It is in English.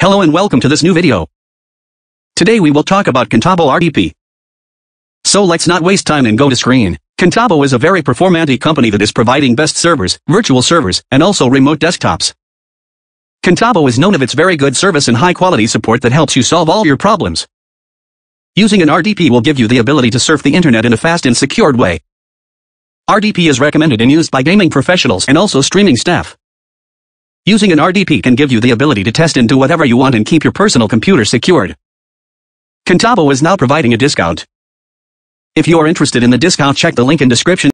Hello and welcome to this new video. Today we will talk about Contabo RDP. So let's not waste time and go to screen. Contabo is a very performante company that is providing best servers, virtual servers, and also remote desktops. Contabo is known of its very good service and high-quality support that helps you solve all your problems. Using an RDP will give you the ability to surf the internet in a fast and secured way. RDP is recommended and used by gaming professionals and also streaming staff. Using an RDP can give you the ability to test do whatever you want and keep your personal computer secured. Contabo is now providing a discount. If you are interested in the discount check the link in description.